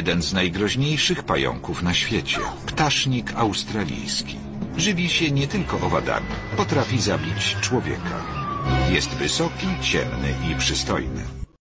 Jeden z najgroźniejszych pająków na świecie. Ptasznik australijski. Żywi się nie tylko owadami. Potrafi zabić człowieka. Jest wysoki, ciemny i przystojny.